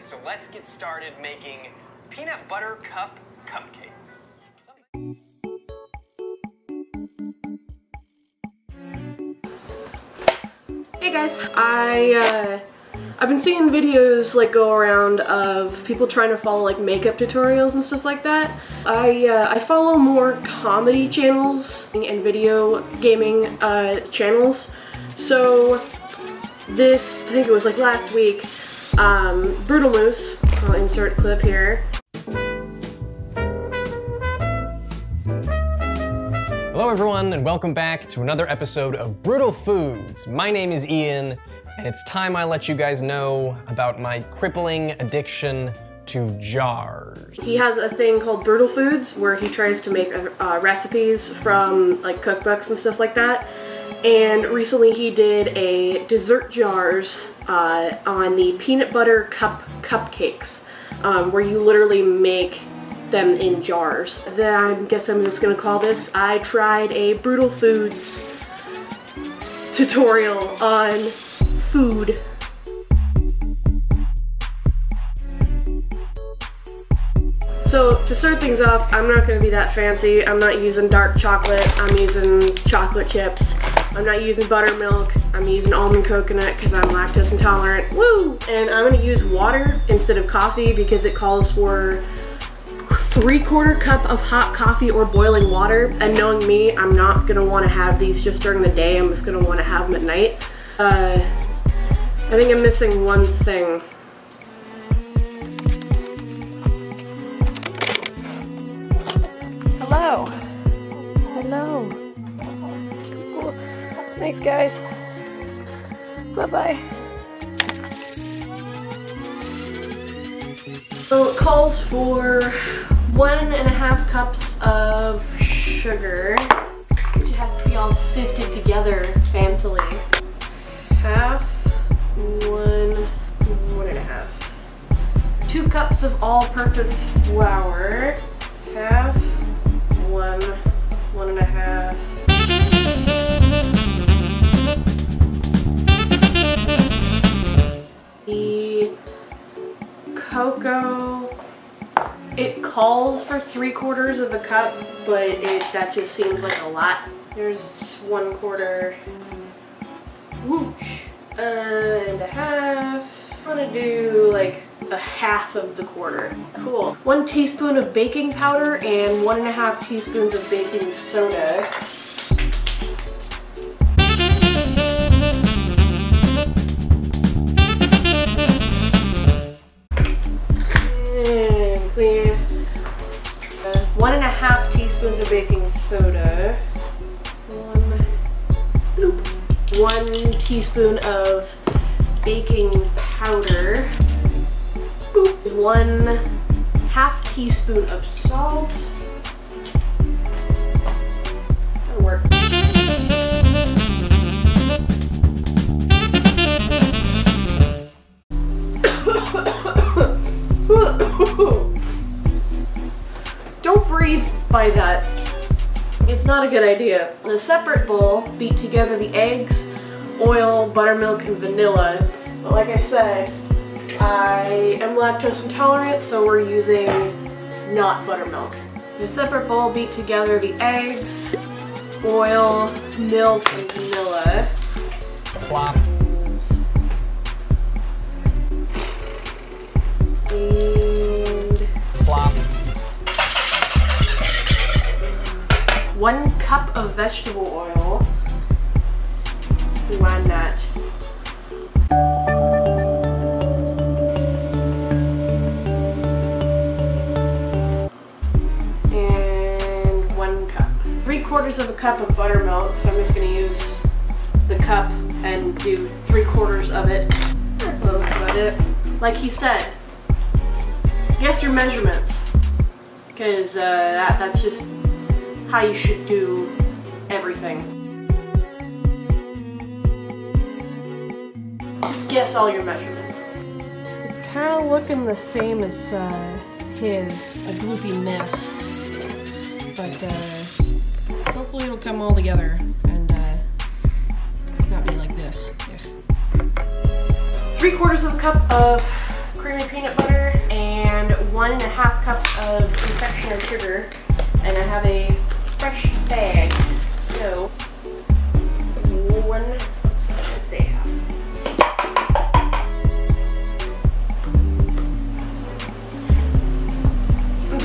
So let's get started making peanut butter cup cupcakes. Hey guys, I uh, I've been seeing videos like go around of people trying to follow like makeup tutorials and stuff like that. I uh, I follow more comedy channels and video gaming uh, channels. So this I think it was like last week. Um, Brutal Moose. I'll insert clip here. Hello everyone and welcome back to another episode of Brutal Foods. My name is Ian and it's time I let you guys know about my crippling addiction to jars. He has a thing called Brutal Foods where he tries to make uh, recipes from like cookbooks and stuff like that. And recently he did a dessert jars uh, on the peanut butter cup cupcakes, um, where you literally make them in jars. Then I guess I'm just gonna call this I tried a Brutal Foods tutorial on food. So to start things off, I'm not gonna be that fancy. I'm not using dark chocolate, I'm using chocolate chips. I'm not using buttermilk, I'm using almond coconut because I'm lactose intolerant. Woo! And I'm gonna use water instead of coffee because it calls for three quarter cup of hot coffee or boiling water. And knowing me, I'm not gonna wanna have these just during the day. I'm just gonna wanna have them at night. Uh, I think I'm missing one thing. Hello. Hello. Thanks, guys. Bye-bye. So it calls for one and a half cups of sugar, which has to be all sifted together fancily. Half, one, one and a half. Two cups of all-purpose flour, half, one, one and a half. Cocoa it calls for three quarters of a cup, but it that just seems like a lot. There's one quarter, whoosh, and a half. I'm gonna do like a half of the quarter. Cool. One teaspoon of baking powder and one and a half teaspoons of baking soda. One teaspoon of baking powder. One half teaspoon of salt. That'll work. Don't breathe by that. It's not a good idea. In a separate bowl, beat together the eggs, oil, buttermilk, and vanilla. But like I said, I am lactose intolerant, so we're using not buttermilk. In a separate bowl, beat together the eggs, oil, milk, and vanilla. Plop. And Plop. one cup of vegetable oil. Why not? And one cup. Three quarters of a cup of buttermilk, so I'm just gonna use the cup and do three quarters of it. Well, that's about it. Like he said, guess your measurements. Because uh, that, that's just how you should do everything. Just guess all your measurements. It's kind of looking the same as uh, his, a gloopy mess. But uh, hopefully it'll come all together and uh, not be like this. Ugh. three quarters of a cup of creamy peanut butter and one and a half cups of confectioner sugar. And I have a fresh bag. So, one, let's say half.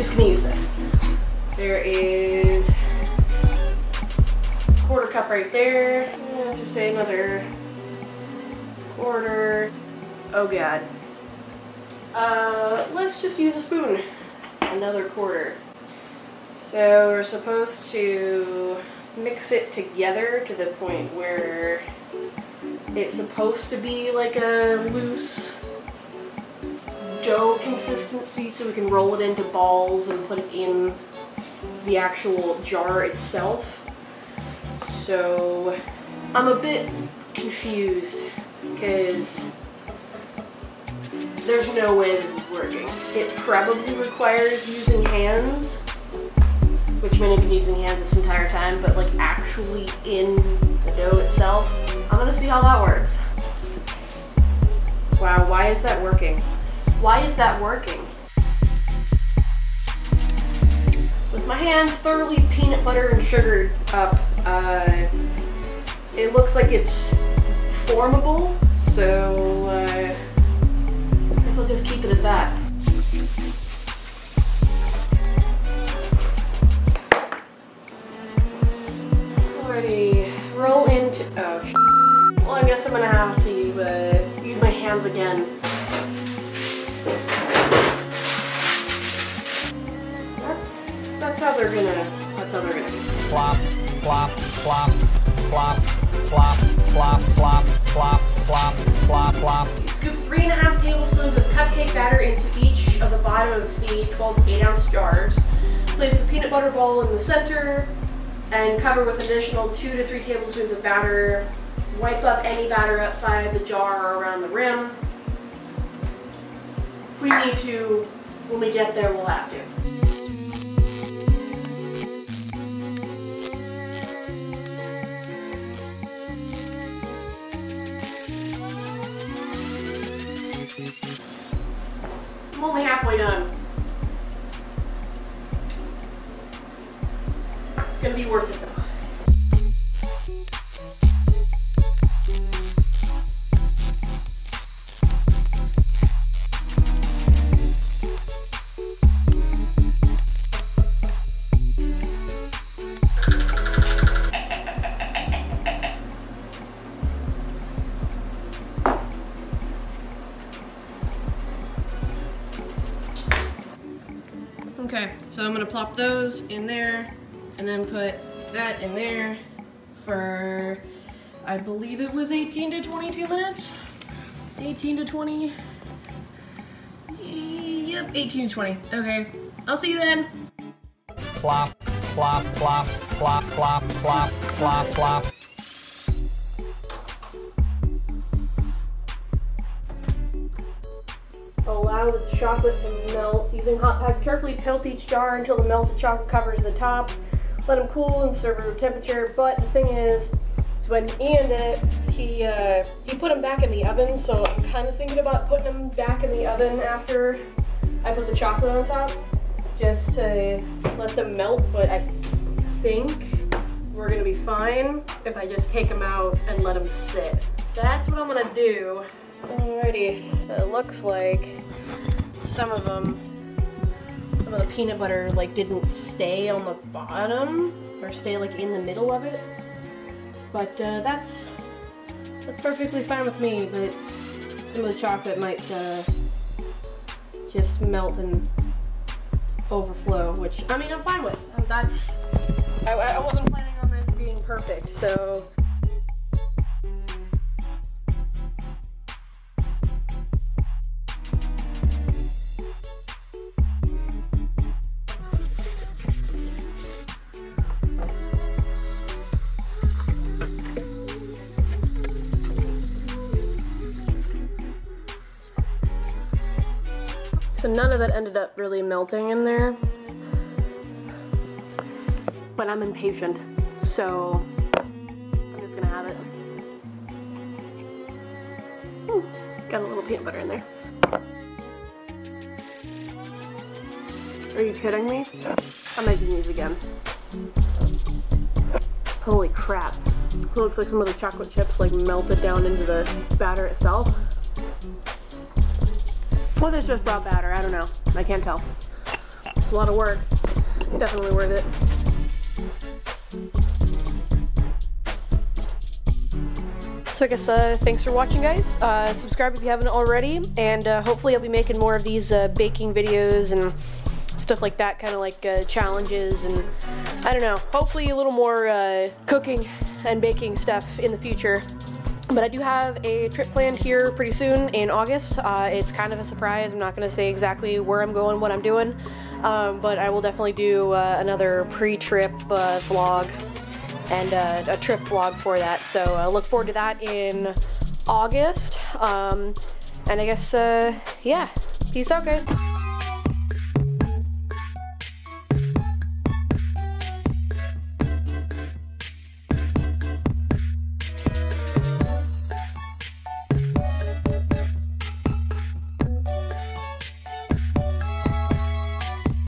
Just gonna use this. There is a quarter cup right there. Let's just say another quarter. Oh god. Uh, let's just use a spoon. Another quarter. So we're supposed to mix it together to the point where it's supposed to be like a loose dough consistency so we can roll it into balls and put it in the actual jar itself. So I'm a bit confused because there's no way this is working. It probably requires using hands, which may have been using hands this entire time, but like actually in the dough itself. I'm gonna see how that works. Wow, why is that working? Why is that working? With my hands thoroughly peanut butter and sugared up, uh, it looks like it's formable, so uh, I guess I'll just keep it at that. Alrighty, roll into, oh, well I guess I'm gonna have to uh, use my hands again. They're gonna, that's how they're gonna be. Plop, plop, plop, plop, plop, plop, plop, plop, plop, plop, plop. Scoop three and a half tablespoons of cupcake batter into each of the bottom of the 12 8 ounce jars. Place the peanut butter ball in the center and cover with additional two to three tablespoons of batter. Wipe up any batter outside the jar or around the rim. If we need to, when we get there, we'll have to. It's gonna be worth it though. Okay, so I'm gonna plop those in there and then put that in there for, I believe it was 18 to 22 minutes. 18 to 20. Yep, 18 to 20. Okay, I'll see you then. Plop, plop, plop, plop, plop, plop, plop, plop. Allow the chocolate to melt. Using hot pads, carefully tilt each jar until the melted chocolate covers the top. Let them cool and serve room temperature. But the thing is, when Ian did it, he uh, he put them back in the oven. So I'm kind of thinking about putting them back in the oven after I put the chocolate on top, just to let them melt. But I think we're gonna be fine if I just take them out and let them sit. So that's what I'm gonna do. Alrighty, so it looks like some of them, some of the peanut butter like didn't stay on the bottom or stay like in the middle of it. But uh, that's that's perfectly fine with me. But some of the chocolate might uh, just melt and overflow, which I mean I'm fine with. That's I, I wasn't planning on this being perfect, so. None of that ended up really melting in there. But I'm impatient, so I'm just gonna have it. Hmm. Got a little peanut butter in there. Are you kidding me? I'm making these again. Holy crap. It looks like some of the chocolate chips like melted down into the batter itself. Well, this just brought batter, I don't know. I can't tell. It's a lot of work. Definitely worth it. So I guess uh, thanks for watching, guys. Uh, subscribe if you haven't already, and uh, hopefully I'll be making more of these uh, baking videos and stuff like that, kind of like uh, challenges and I don't know. Hopefully a little more uh, cooking and baking stuff in the future. But I do have a trip planned here pretty soon in August. Uh, it's kind of a surprise. I'm not going to say exactly where I'm going, what I'm doing, um, but I will definitely do uh, another pre-trip uh, vlog and uh, a trip vlog for that. So uh, look forward to that in August. Um, and I guess, uh, yeah, peace out, guys.